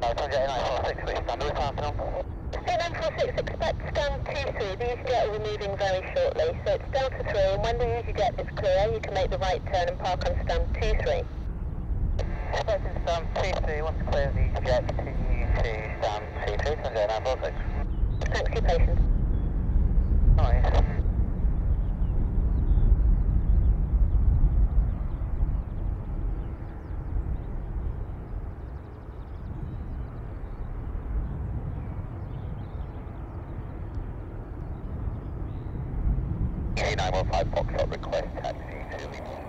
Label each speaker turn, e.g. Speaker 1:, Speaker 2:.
Speaker 1: 946, um, expect stand 2-3. The EasyJet will be moving very shortly. So it's Delta 3, and when the EasyJet is clear, you can make the right turn and park on stand 2-3.
Speaker 2: Expecting stand 2-3, once clear the EasyJet, continue to stand 2-3, Sunday 946.
Speaker 1: Thanks for your patience.
Speaker 2: A915 Foxtrot request taxi. To
Speaker 3: Can